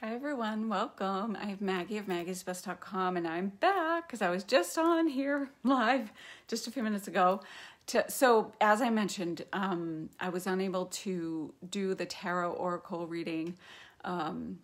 Hi everyone, welcome. I'm Maggie of maggiesbliss.com and I'm back because I was just on here live just a few minutes ago. To, so, as I mentioned, um, I was unable to do the tarot oracle reading um,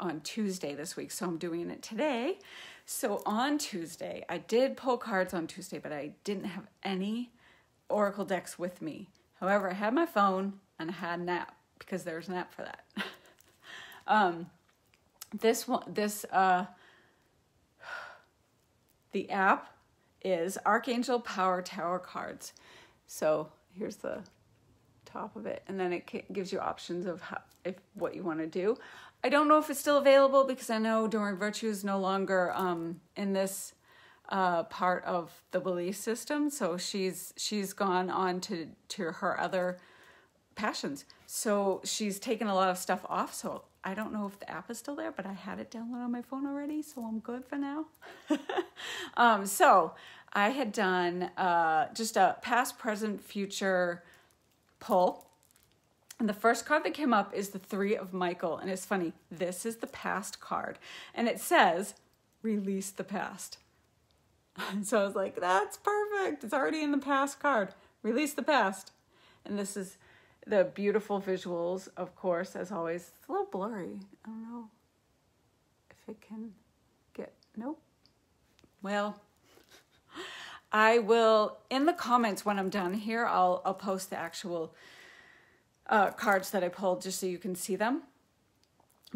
on Tuesday this week, so I'm doing it today. So, on Tuesday, I did pull cards on Tuesday, but I didn't have any oracle decks with me. However, I had my phone and I had an app because there's an app for that. um, this one, this, uh, the app is Archangel Power Tarot cards. So here's the top of it, and then it gives you options of how, if what you want to do. I don't know if it's still available because I know Doreen Virtue is no longer um, in this uh, part of the belief system, so she's she's gone on to to her other passions. So she's taken a lot of stuff off. So I don't know if the app is still there, but I had it downloaded on my phone already, so I'm good for now. um, so I had done uh, just a past, present, future pull. And the first card that came up is the Three of Michael. And it's funny, this is the past card. And it says, release the past. so I was like, that's perfect. It's already in the past card. Release the past. And this is the beautiful visuals, of course, as always. It's a little blurry. I don't know if it can get, nope. Well, I will, in the comments when I'm done here, I'll, I'll post the actual uh, cards that I pulled just so you can see them.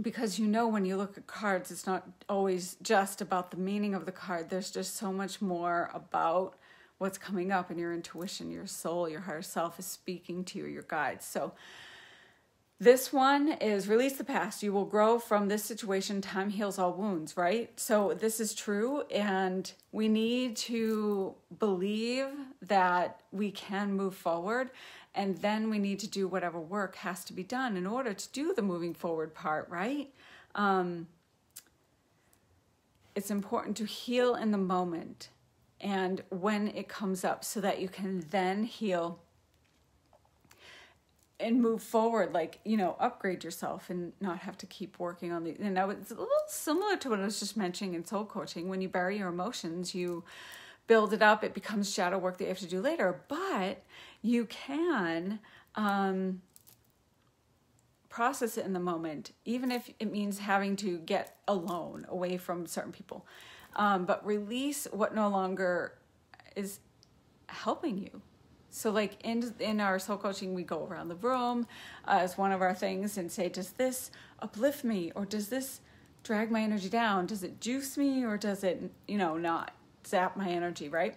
Because you know, when you look at cards, it's not always just about the meaning of the card. There's just so much more about what's coming up in your intuition, your soul, your higher self is speaking to you, your guides. So, this one is release the past. You will grow from this situation. Time heals all wounds, right? So, this is true. And we need to believe that we can move forward. And then we need to do whatever work has to be done in order to do the moving forward part, right? Um, it's important to heal in the moment and when it comes up so that you can then heal and move forward like you know upgrade yourself and not have to keep working on the and now it's a little similar to what i was just mentioning in soul coaching. When you bury your emotions you build it up it becomes shadow work that you have to do later but you can um, process it in the moment even if it means having to get alone away from certain people um, but release what no longer is helping you. So, like in in our soul coaching, we go around the room uh, as one of our things and say, "Does this uplift me, or does this drag my energy down? Does it juice me, or does it, you know, not zap my energy?" Right?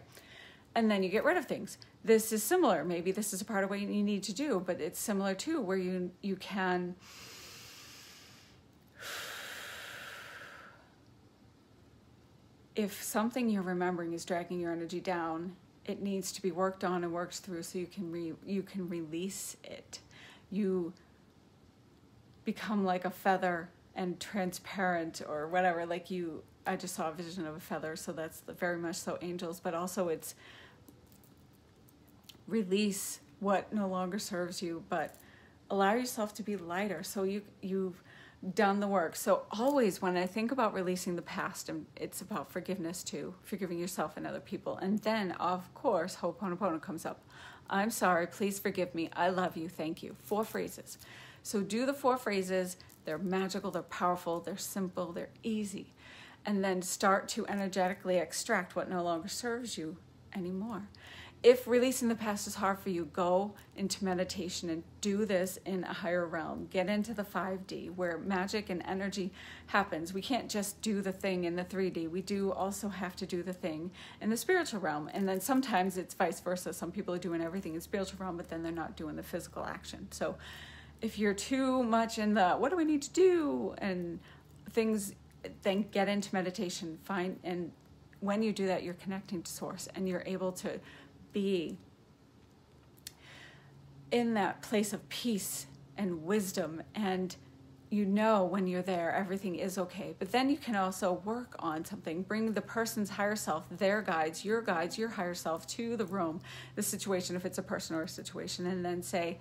And then you get rid of things. This is similar. Maybe this is a part of what you need to do, but it's similar too, where you you can if something you're remembering is dragging your energy down, it needs to be worked on and worked through so you can re, you can release it. You become like a feather and transparent or whatever like you I just saw a vision of a feather so that's very much so angels but also it's release what no longer serves you but allow yourself to be lighter so you you've done the work. So always when I think about releasing the past, and it's about forgiveness too, forgiving yourself and other people. And then of course, Ho'oponopono comes up. I'm sorry, please forgive me. I love you, thank you. Four phrases. So do the four phrases. They're magical, they're powerful, they're simple, they're easy. And then start to energetically extract what no longer serves you anymore if releasing the past is hard for you, go into meditation and do this in a higher realm. Get into the 5D where magic and energy happens. We can't just do the thing in the 3D. We do also have to do the thing in the spiritual realm. And then sometimes it's vice versa. Some people are doing everything in spiritual realm, but then they're not doing the physical action. So if you're too much in the what do we need to do and things, then get into meditation. Find and when you do that, you're connecting to source and you're able to be in that place of peace and wisdom. And you know when you're there everything is okay. But then you can also work on something. Bring the person's higher self their guides your guides your higher self to the room the situation if it's a person or a situation and then say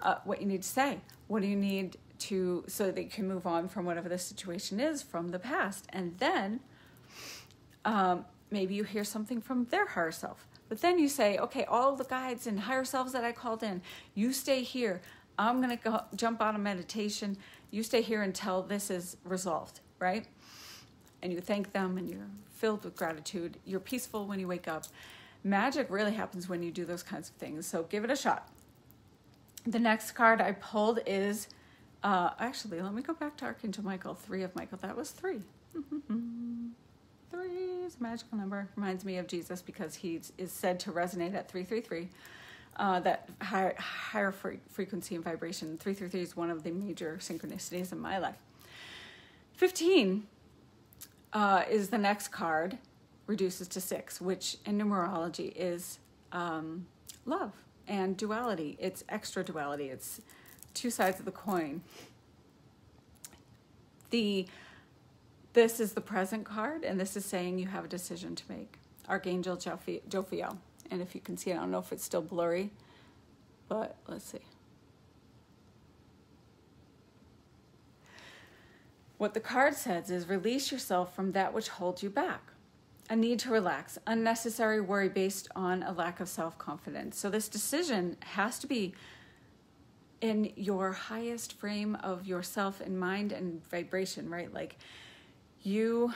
uh, what you need to say. What do you need to so that you can move on from whatever the situation is from the past? And then um, maybe you hear something from their higher self but then you say okay all the guides and higher selves that i called in you stay here i'm going to go jump out of meditation you stay here until this is resolved right and you thank them and you're filled with gratitude you're peaceful when you wake up magic really happens when you do those kinds of things so give it a shot the next card i pulled is uh, actually, let me go back to Archangel Michael. Three of Michael. That was three. three is a magical number. Reminds me of Jesus because he is said to resonate at 333. Uh, that higher, higher frequency and vibration. 333 is one of the major synchronicities in my life. 15 uh, is the next card, reduces to six, which in numerology is um, love and duality. It's extra duality. It's two sides of the coin. The this is the present card, and this is saying you have a decision to make. Archangel Jophiel. And if you can see, I don't know if it's still blurry, but let's see. What the card says is release yourself from that which holds you back. A need to relax, unnecessary worry based on a lack of self confidence. So, this decision has to be in your highest frame of yourself and mind and vibration, right? Like you,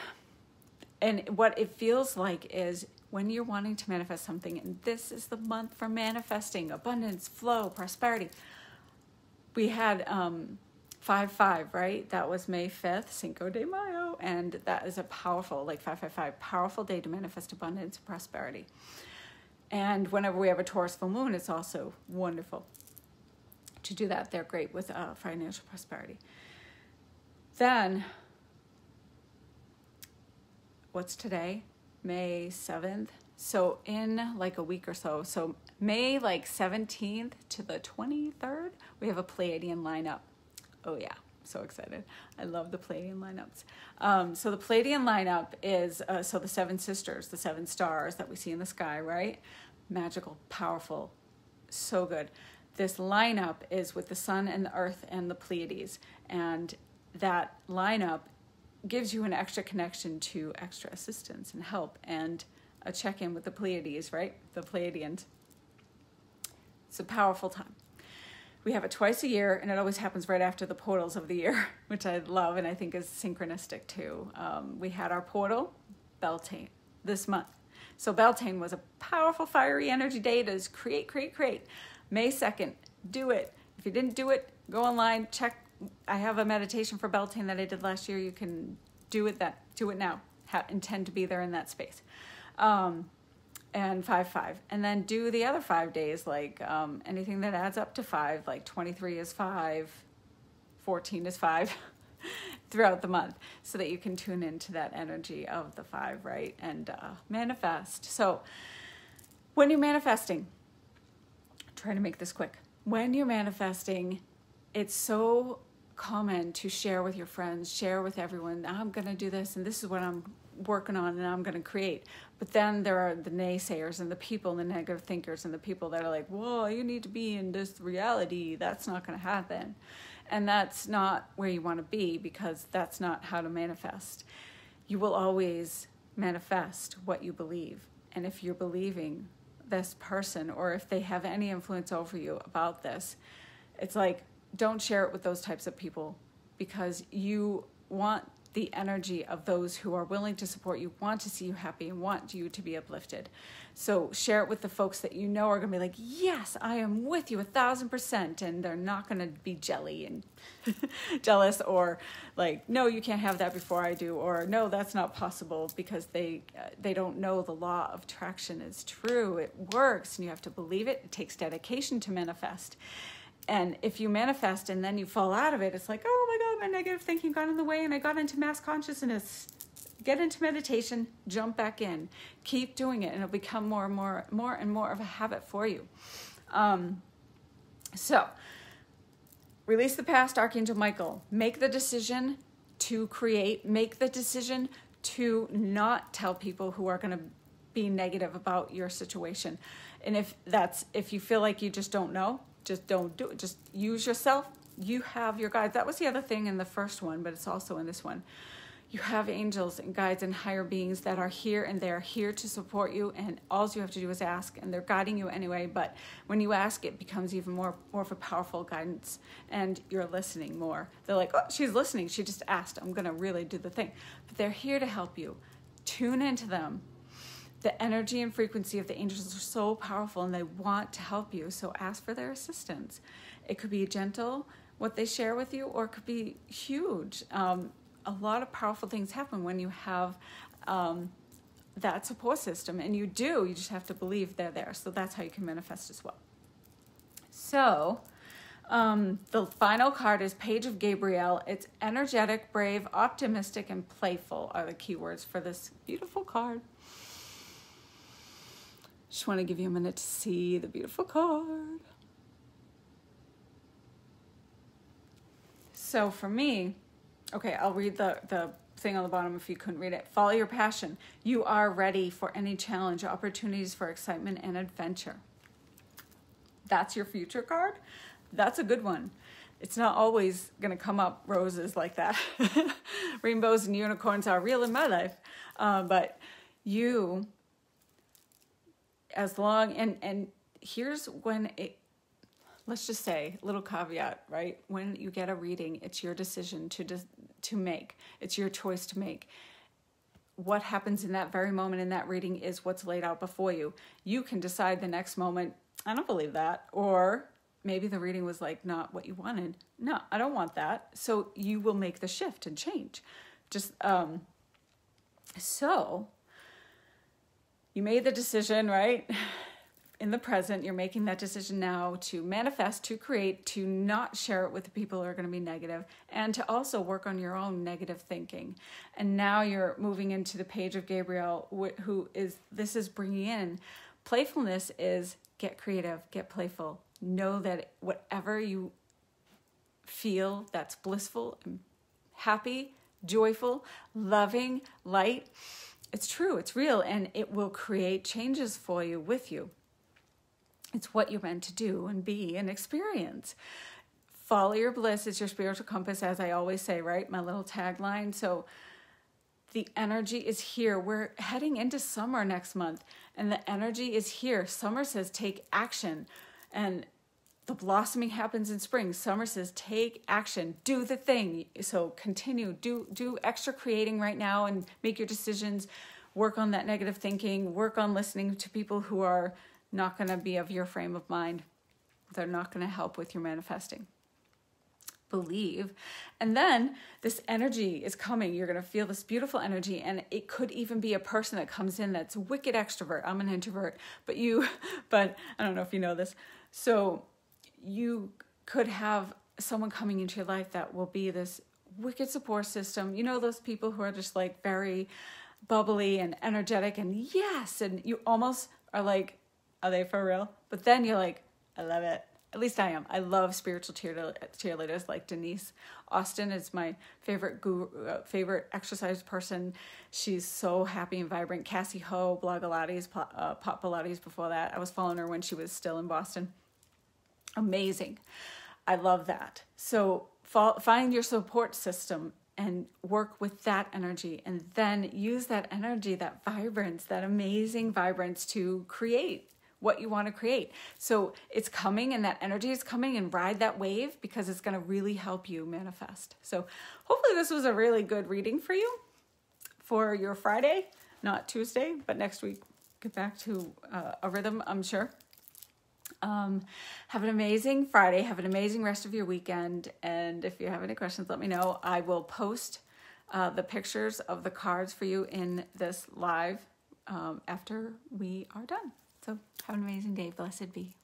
and what it feels like is when you're wanting to manifest something, and this is the month for manifesting abundance, flow, prosperity. We had um, 5 5, right? That was May 5th, Cinco de Mayo. And that is a powerful, like 555, powerful day to manifest abundance and prosperity. And whenever we have a Taurus full moon, it's also wonderful to do that, they're great with uh, financial prosperity. Then, what's today? May 7th. So, in like a week or so, so May like 17th to the 23rd, we have a Pleiadian lineup. Oh, yeah, so excited. I love the Pleiadian lineups. Um, so, the Pleiadian lineup is uh, so the seven sisters, the seven stars that we see in the sky, right? Magical, powerful, so good this lineup is with the sun and the earth and the Pleiades. And that lineup gives you an extra connection to extra assistance and help and a check in with the Pleiades, right? The Pleiadians. It's a powerful time. We have it twice a year, and it always happens right after the portals of the year, which I love and I think is synchronistic too. Um, we had our portal, Beltane, this month. So Beltane was a powerful fiery energy day to create, create, create. May 2nd, do it. If you didn't do it, go online, check. I have a meditation for Beltane that I did last year. You can do it that do it now. Intend to be there in that space. Um, and five five and then do the other five days like um, anything that adds up to five like 23 is five 14 is five throughout the month so that you can tune into that energy of the five right and uh, manifest so when you're manifesting try to make this quick. When you're manifesting, it's so common to share with your friends, share with everyone, I'm going to do this and this is what I'm working on and I'm going to create. But then there are the naysayers and the people and the negative thinkers and the people that are like, whoa, you need to be in this reality. That's not going to happen. And that's not where you want to be because that's not how to manifest. You will always manifest what you believe. And if you're believing this person or if they have any influence over you about this, it's like don't share it with those types of people because you want the energy of those who are willing to support you, want to see you happy, and want you to be uplifted. So share it with the folks that you know are going to be like, yes, I am with you a thousand percent. And they're not going to be jelly and jealous or like, no, you can't have that before I do. Or no, that's not possible because they, uh, they don't know the law of attraction is true. It works and you have to believe it. It takes dedication to manifest. And if you manifest and then you fall out of it, it's like, oh my God, my negative thinking got in the way and I got into mass consciousness. Get into meditation, jump back in, keep doing it, and it'll become more and more, more and more of a habit for you. Um, so, release the past, Archangel Michael. Make the decision to create, make the decision to not tell people who are going to be negative about your situation. And if that's if you feel like you just don't know, just don't do it. Just use yourself, you have your guides. That was the other thing in the first one, but it's also in this one. You have angels and guides and higher beings that are here and they're here to support you. And all you have to do is ask, and they're guiding you anyway. But when you ask, it becomes even more, more of a powerful guidance, and you're listening more. They're like, oh, she's listening. She just asked. I'm going to really do the thing. But they're here to help you. Tune into them the energy and frequency of the angels are so powerful and they want to help you. So ask for their assistance. It could be gentle, what they share with you, or it could be huge. Um, a lot of powerful things happen when you have um, that support system, and you do. You just have to believe they're there. So that's how you can manifest as well. So, um, the final card is Page of Gabriel. It's energetic, brave, optimistic, and playful are the keywords for this beautiful card. Just want to give you a minute to see the beautiful card. So for me, okay, I'll read the, the thing on the bottom if you couldn't read it. Follow your passion. You are ready for any challenge, opportunities for excitement and adventure. That's your future card. That's a good one. It's not always going to come up roses like that. Rainbows and unicorns are real in my life. Uh, but you as long and and here's when it let's just say little caveat right? When you get a reading it's your decision to just to make. It's your choice to make. What happens in that very moment in that reading is what's laid out before you. You can decide the next moment i don't believe that or maybe the reading was like not what you wanted. No i don't want that. So you will make the shift and change. Just um so you made the decision, right? In the present, you're making that decision now to manifest, to create, to not share it with the people who are going to be negative, and to also work on your own negative thinking. And now you're moving into the page of Gabriel, who is this is bringing in playfulness is get creative, get playful. Know that whatever you feel that's blissful happy, joyful, loving, light it's true, it's real, and it will create changes for you with you. It's what you're meant to do and be and experience. Follow your bliss is your spiritual compass, as I always say, right? My little tagline. So the energy is here. We're heading into summer next month, and the energy is here. Summer says take action. And the blossoming happens in spring. Summer says take action. Do the thing. So continue. Do do extra creating right now and make your decisions. Work on that negative thinking. Work on listening to people who are not going to be of your frame of mind. They're not going to help with your manifesting. Believe. And then this energy is coming. You're going to feel this beautiful energy and it could even be a person that comes in that's wicked extrovert. I'm an introvert but you but i don't know if you know this. So you could have someone coming into your life that will be this wicked support system. You know, those people who are just like very bubbly and energetic and yes, and you almost are like, are they for real? But then you're like, I love it. At least I am. I love spiritual cheerleaders like Denise Austin is my favorite guru, uh, favorite exercise person. She's so happy and vibrant. Cassey Ho, Blogilates, uh, Pop Pilates before that. I was following her when she was still in Boston amazing. I love that. So find your support system and work with that energy and then use that energy, that vibrance, that amazing vibrance to create what you want to create. So it's coming and that energy is coming and ride that wave because it's going to really help you manifest. So hopefully this was a really good reading for you for your Friday, not Tuesday, but next week get back to uh, a rhythm, I'm sure. Um, have an amazing Friday. Have an amazing rest of your weekend. And if you have any questions, let me know. I will post uh, the pictures of the cards for you in this live um, after we are done. So have an amazing day. Blessed be.